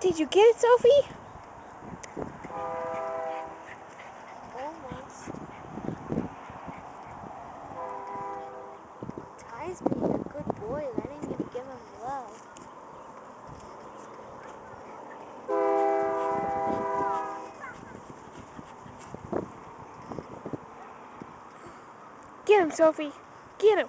Did you get it, Sophie? Almost. Ty's being a good boy, letting him give him love. Get him, Sophie. Get him.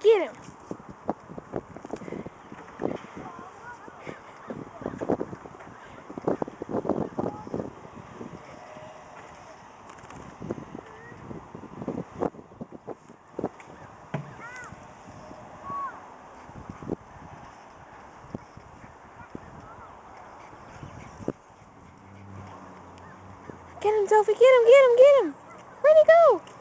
Get him. Get him, Sophie. Get him, get him, get him. Where'd he go?